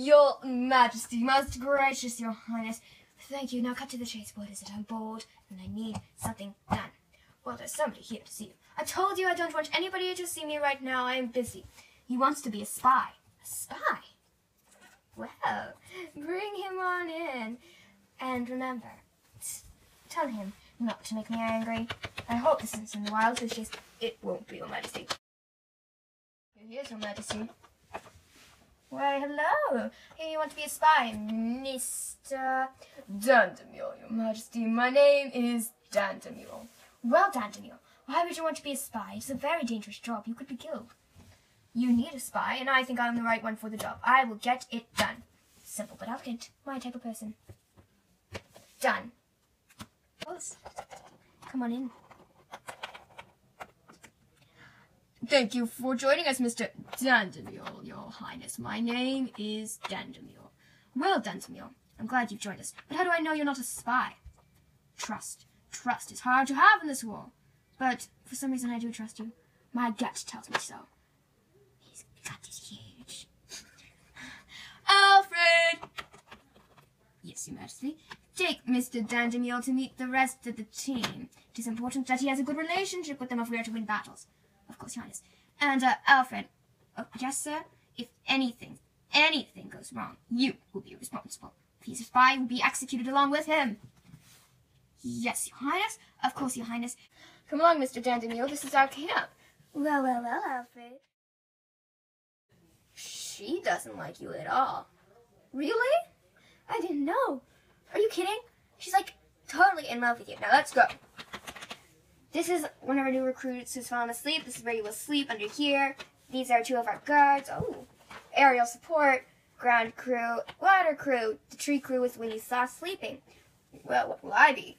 Your Majesty, most gracious, Your Highness. Thank you. Now cut to the chase. What is it? I'm bored, and I need something done. Well, there's somebody here to see you. I told you I don't want anybody to see me right now. I am busy. He wants to be a spy. A spy? Well, bring him on in. And remember, tell him not to make me angry. I hope this isn't in the wild chase. It won't be, Your Majesty. Here he is, Your Majesty. Why, hello. Here you want to be a spy, Mr. Dandemir, Your Majesty. My name is Dandemir. Well, Dandemir, why would you want to be a spy? It's a very dangerous job. You could be killed. You need a spy, and I think I'm the right one for the job. I will get it done. Simple but elegant. My type of person. Done. Come on in. Thank you for joining us, Mr. Dandemir, Your Highness. My name is Dandemir. Well, Dandemir, I'm glad you've joined us. But how do I know you're not a spy? Trust. Trust is hard to have in this war. But for some reason I do trust you. My gut tells me so. His gut is huge. Alfred! Yes, Your Majesty. Take Mr. Dandemir to meet the rest of the team. It is important that he has a good relationship with them if we are to win battles. Of course, Your Highness. And, uh, Alfred. Oh, yes, sir? If anything, anything goes wrong, you will be responsible. If he's a spy, will be executed along with him. Yes, Your Highness. Of course, Your Highness. Come along, Mr. Dandemir. This is our camp. Well, well, well, Alfred. She doesn't like you at all. Really? I didn't know. Are you kidding? She's like totally in love with you. Now let's go. This is one of our new recruits who's fallen asleep. This is where you will sleep under here. These are two of our guards. Oh, aerial support, ground crew, water crew. The tree crew is when you saw sleeping. Well, what will I be?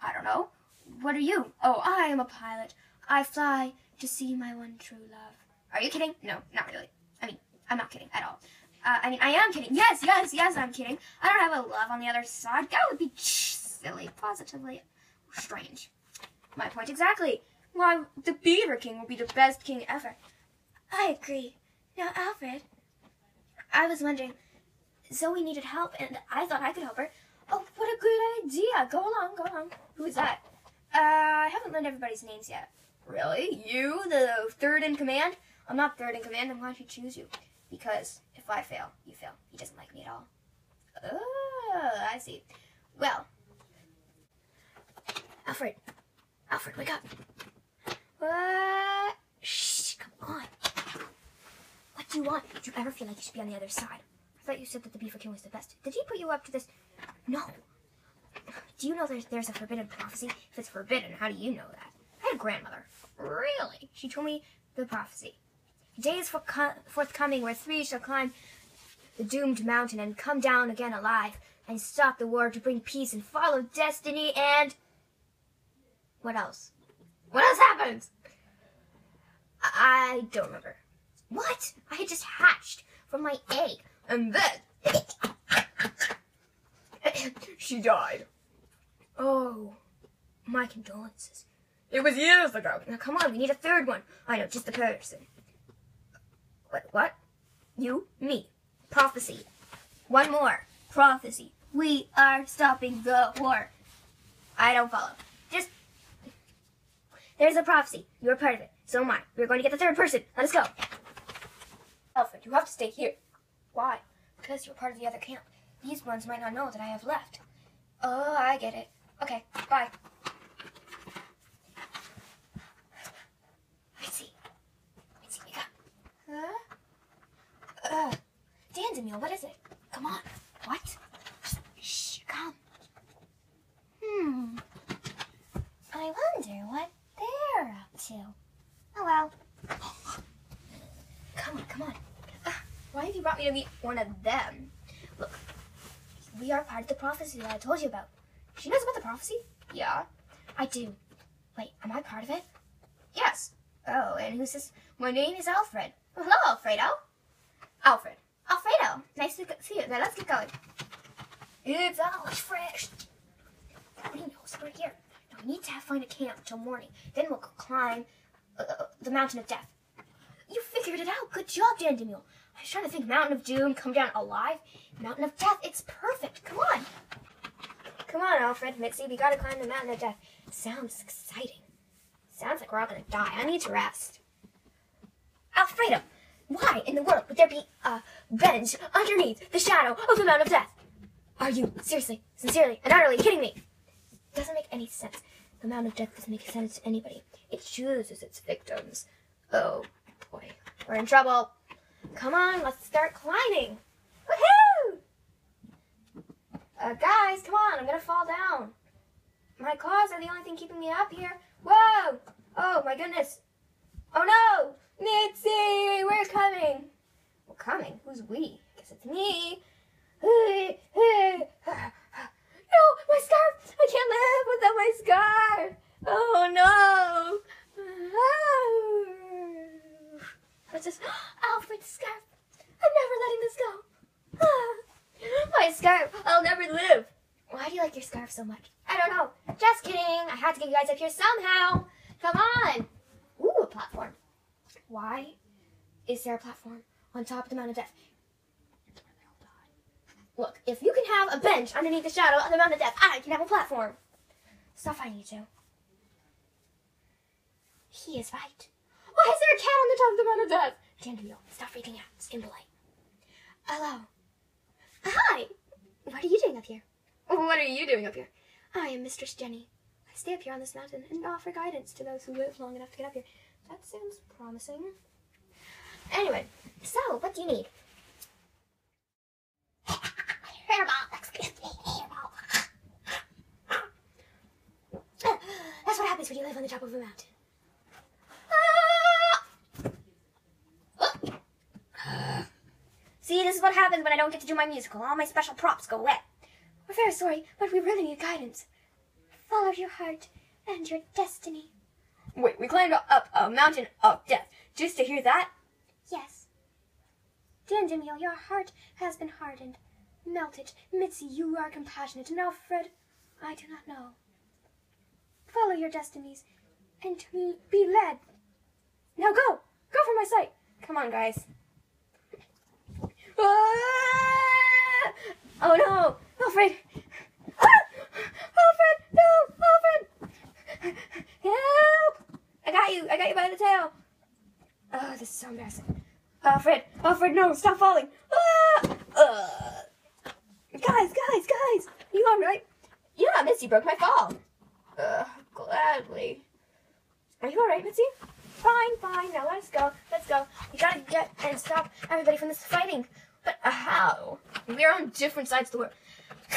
I don't know. What are you? Oh, I am a pilot. I fly to see my one true love. Are you kidding? No, not really. I mean, I'm not kidding at all. Uh, I mean, I am kidding. Yes, yes, yes, I'm kidding. I don't have a love on the other side. That would be silly, positively strange. My point exactly. Why, the Beaver King will be the best king ever. I agree. Now, Alfred, I was wondering, Zoe needed help, and I thought I could help her. Oh, what a good idea. Go along, go along. Who is that? Uh, I haven't learned everybody's names yet. Really? You, the third in command? I'm not third in command. I'm glad he choose you. Because if I fail, you fail. He doesn't like me at all. Oh, I see. Well, Alfred. Alfred, wake up. What? Shh, come on. Do you want? Did you ever feel like you should be on the other side? I thought you said that the Beaver King was the best. Did he put you up to this? No. Do you know there's, there's a forbidden prophecy? If it's forbidden, how do you know that? I had a grandmother. Really? She told me the prophecy. Days for forthcoming where three shall climb the doomed mountain and come down again alive and stop the war to bring peace and follow destiny and... What else? What else happens? I don't remember. What? I had just hatched from my egg and then... she died. Oh, my condolences. It was years ago. Now come on, we need a third one. I know, just the person. What? What? You? Me. Prophecy. One more. Prophecy. We are stopping the war. I don't follow. Just. There's a prophecy. You're part of it. So am I. We're going to get the third person. Let us go. Alfred, you have to stay here. Why? Because you're part of the other camp. These ones might not know that I have left. Oh, I get it. Okay, bye. I see. I see. Huh? Uh, Dandemir, what is it? Come on. What? Shh, come. Hmm. I wonder what they're up to. Oh well. Come on, come on. Uh, why have you brought me to meet one of them? Look, we are part of the prophecy that I told you about. She knows about the prophecy? Yeah. I do. Wait, am I part of it? Yes. Oh, and who's this? My name is Alfred. Well, hello, Alfredo. Alfred. Alfredo. Nice to see you. Now let's get going. It's Alfred. fresh. Everybody knows we're here. Now we need to have, find a camp till morning. Then we'll climb uh, the mountain of death. You figured it out. Good job, Dandemir. I was trying to think Mountain of Doom, come down alive. Mountain of Death, it's perfect. Come on. Come on, Alfred, Mitzi, we gotta climb the Mountain of Death. Sounds exciting. Sounds like we're all gonna die. I need to rest. Alfredo, why in the world would there be a bench underneath the shadow of the Mountain of Death? Are you seriously, sincerely, and utterly kidding me? It Doesn't make any sense. The Mountain of Death doesn't make sense to anybody. It chooses its victims. Oh boy, we're in trouble. Come on, let's start climbing. Woohoo! Uh, guys, come on, I'm gonna fall down. My claws are the only thing keeping me up here. Whoa! Oh my goodness. Oh no! Mitzi, we're coming. We're coming? Who's we? Guess it's me. No, my scarf! I can't live without my scarf! Oh no! What's this? Alfred's scarf! I'm never letting this go! My scarf! I'll never live! Why do you like your scarf so much? I don't know. Just kidding. I had to get you guys up here somehow. Come on. Ooh, a platform. Why is there a platform on top of the Mountain of Death? Look, if you can have a bench underneath the shadow of the Mountain of Death, I can have a platform. Stop fighting, you two. He is right. Why is there a cat on the top of the Mountain of Death? Stop freaking out. It's impolite. Hello. Hi. What are you doing up here? What are you doing up here? I am Mistress Jenny. I stay up here on this mountain and offer guidance to those who live long enough to get up here. That sounds promising. Anyway, so what do you need? Hairball, excuse me, hairball. That's what happens when you live on the top of a mountain. Ah! See, this is what happens when I don't get to do my musical. All my special props go away. We're very sorry, but we really need guidance. Follow your heart and your destiny. Wait, we climbed up a mountain of death just to hear that? Yes. Dandemio, your heart has been hardened. Melted. Mitzi, you are compassionate. And Alfred, I do not know. Follow your destinies and be led. Now go! Go from my sight! Come on, guys. Ah! Oh no! Alfred! Ah! Alfred! No! Alfred! Help! I got you! I got you by the tail! Oh, this is so embarrassing. Alfred! Alfred, no! Stop falling! Guys, guys, guys! You alright? Yeah, Missy broke my fall. Gladly. Are you alright, Mitzi? Fine, fine. Now let's go. Let's go. We gotta get and stop everybody from this fighting. But how? We're on different sides of the world.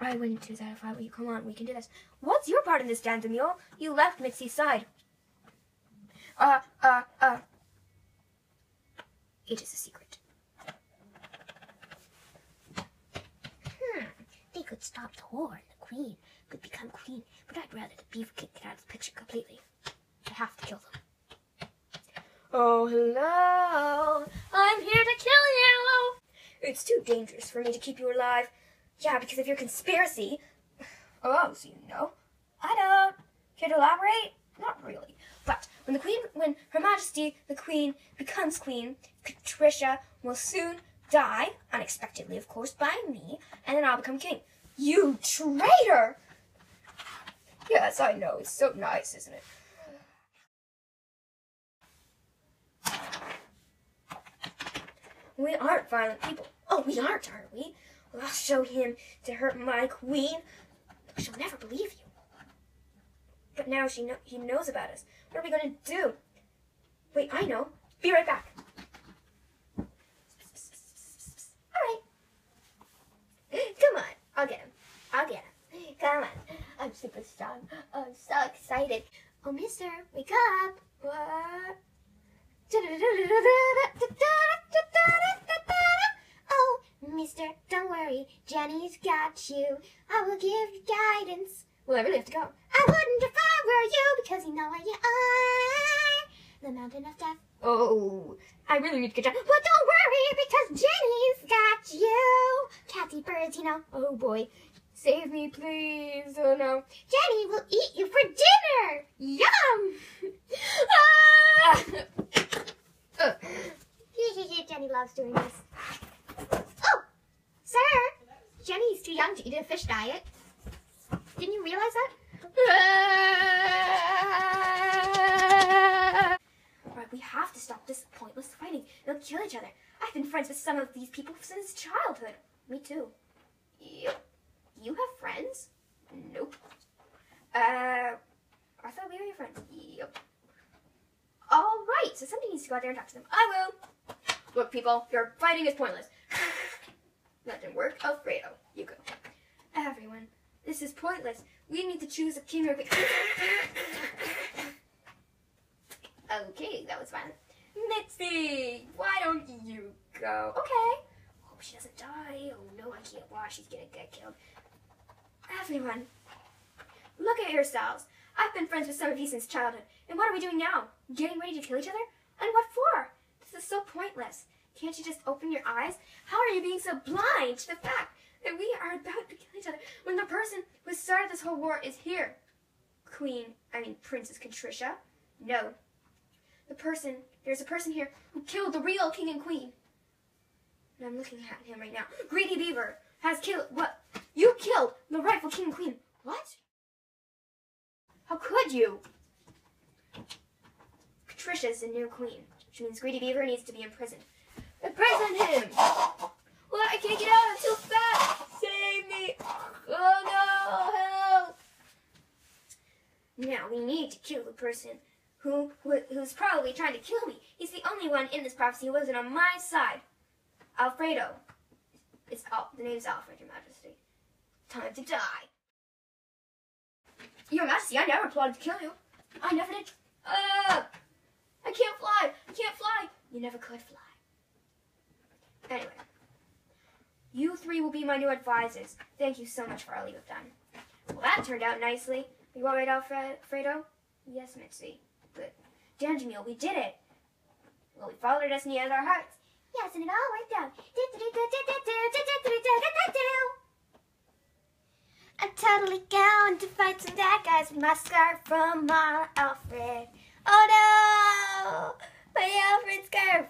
I wouldn't do that if I were you. Come on, we can do this. What's your part in this, Dan Mule? You left Mitzi's side. Uh, uh, uh. It is a secret. Hmm. They could stop the war and the queen could become queen, but I'd rather the beaver kid get out of the picture completely. I have to kill them. Oh, hello. I'm here to kill you. It's too dangerous for me to keep you alive. Yeah, because of your conspiracy. Oh, so you know? I don't. Care to elaborate? Not really. But when the queen, when Her Majesty the Queen becomes queen, Patricia will soon die, unexpectedly, of course, by me, and then I'll become king. You traitor! Yes, I know. It's so nice, isn't it? We aren't violent people. Oh, we aren't, aren't we? Well, I'll show him to hurt my queen. She'll never believe you. But now she know he knows about us. What are we going to do? Wait, I know. Be right back. All right. Come on. I'll get him. I'll get him. Come on. I'm super strong. Oh, I'm so excited. Oh, mister, wake up. What? Mister, don't worry. Jenny's got you. I will give you guidance. Well, I really have to go. I wouldn't if I were you because you know where you are. The mountain of death. Oh, I really need to get down. But don't worry because Jenny's got you. Eat birds, you know. Oh boy. Save me, please. Oh no. Jenny will eat you for dinner. Yum. ah! loves doing this. Sir, Jenny's too young to eat a fish diet. Didn't you realize that? Right, we have to stop this pointless fighting. They'll kill each other. I've been friends with some of these people since childhood. Me too. Yep. You have friends? Nope. Uh, I thought we were your friends. Yep. All right, so somebody needs to go out there and talk to them. I will. Look, people, your fighting is pointless. that didn't work. Alfredo, you go. Everyone, this is pointless. We need to choose a king or Okay, that was fun. Mitzi, why don't you go? Okay. Hope she doesn't die. Oh no, I can't watch. She's gonna get killed. Everyone, look at yourselves. I've been friends with some of you since childhood. And what are we doing now? Getting ready to kill each other? And what for? This is so pointless. Can't you just open your eyes? How are you being so blind to the fact that we are about to kill each other when the person who started this whole war is here? Queen, I mean Princess Contricia. No. The person, there's a person here who killed the real king and queen. And I'm looking at him right now. Greedy Beaver has killed, what? You killed the rightful king and queen. What? How could you? Patricia's the new queen, which means Greedy Beaver needs to be imprisoned. Imprison him! Well, I can't get out, I'm too fat! Save me! Oh no, help! Now, we need to kill the person who, who who's probably trying to kill me. He's the only one in this prophecy who wasn't on my side. Alfredo. It's Al the name's Alfred, Your Majesty. Time to die. Your Majesty, I never plotted to kill you. I never did. Uh, I can't fly. I can't fly. You never could fly. Anyway, you three will be my new advisors. Thank you so much for all you've done. Well, that turned out nicely. You all right, Alfredo? Yes, Mitzi. Good. Danjamil, we did it. Well, we followed our destiny as our hearts. Yes, and it all worked out. I'm totally going to fight some bad guys with my scarf from my Alfred. Oh no! My Alfred scarf!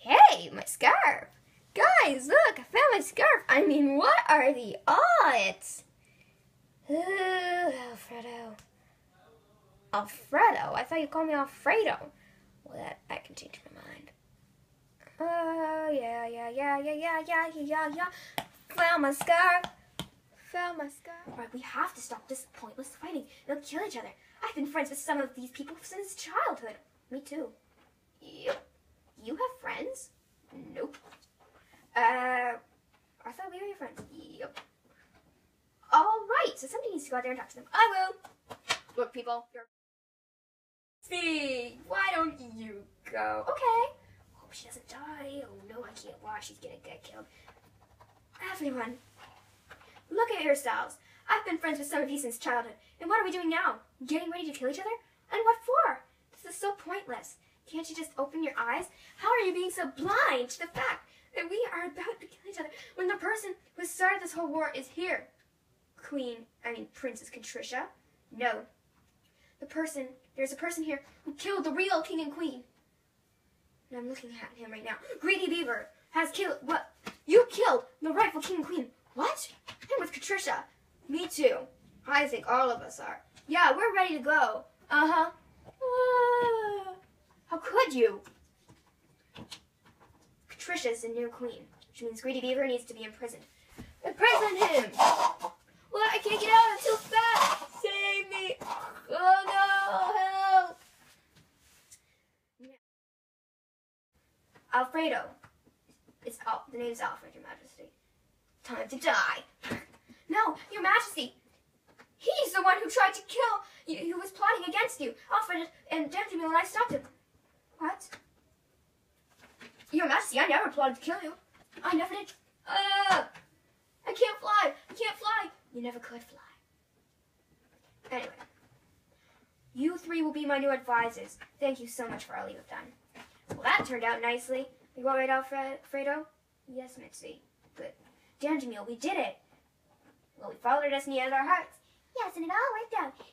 Hey, my scarf! Guys, look, I found my scarf. I mean, what are the odds? Ooh, Alfredo. Alfredo? I thought you called me Alfredo. Well, that, I can change my mind. Oh, yeah, yeah, yeah, yeah, yeah, yeah, yeah, yeah. Found my scarf. Found my scarf. Right, we have to stop this pointless fighting. They'll kill each other. I've been friends with some of these people since childhood. Me too. Yep. You have friends? Nope. Uh, I thought we were your friends. Yep. All right, so somebody needs to go out there and talk to them. I will. Look, people, you're... See, why don't you go? Okay. Hope she doesn't die. Oh no, I can't watch. She's gonna get killed. Everyone, look at yourselves. I've been friends with some of you since childhood. And what are we doing now? Getting ready to kill each other? And what for? This is so pointless. Can't you just open your eyes? How are you being so blind to the fact that we are about to kill each other when the person who started this whole war is here? Queen, I mean Princess Contricia. No. The person, there's a person here who killed the real king and queen. And I'm looking at him right now. Greedy Beaver has killed, what? You killed the rightful king and queen. What? I'm with Patricia. Me too. I think all of us are. Yeah, we're ready to go. Uh-huh. Uh, how could you? Patricia's the new queen, which means Greedy Beaver needs to be imprisoned. Imprison him! Well, I can't get out, I'm too fat! Save me! Oh no, help! Alfredo. It's Al the name's Alfred, Your Majesty. Time to die. No, Your Majesty! He's the one who tried to kill you, who was plotting against you. Alfred and Danjamil and I stopped him. What? Your Majesty, I never plotted to kill you. I never did. Uh, I can't fly. I can't fly. You never could fly. Anyway, you three will be my new advisors. Thank you so much for all you've done. Well, that turned out nicely. You all right, Alfredo? Yes, Mitzi. Good. Danjamil, we did it. Well, we followed our destiny as our hearts. Yes, and it all worked out.